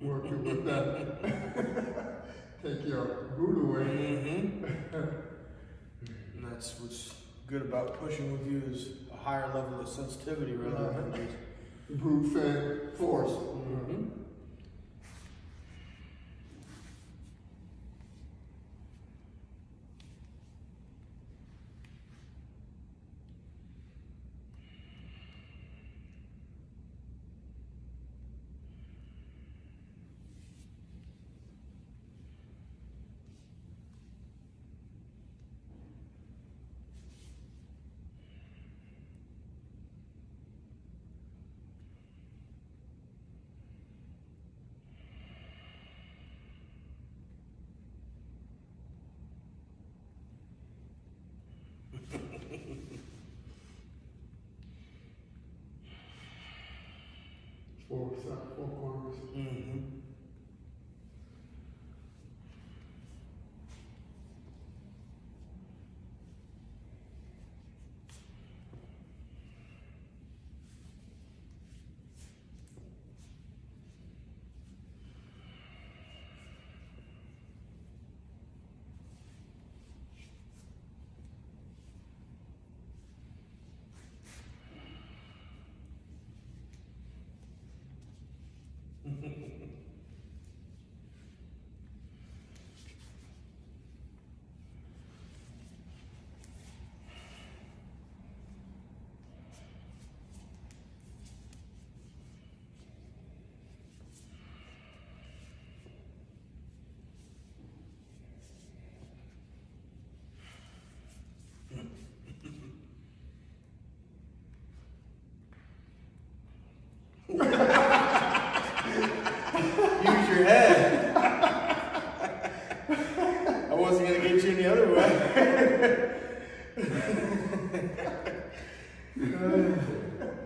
working with that. Take your boot away. Mm-hmm. and that's what's good about pushing with you is a higher level of sensitivity rather than just. Brute force. Mm-hmm. Four, side, four corners. Mm-hmm. Use your head. I wasn't gonna get you any other way.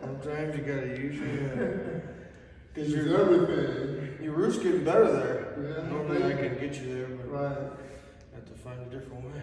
Sometimes you gotta use your head. Cause Use your everything. your root's getting better there. Yeah. Normally I can get you there, but Right. I have to find a different way.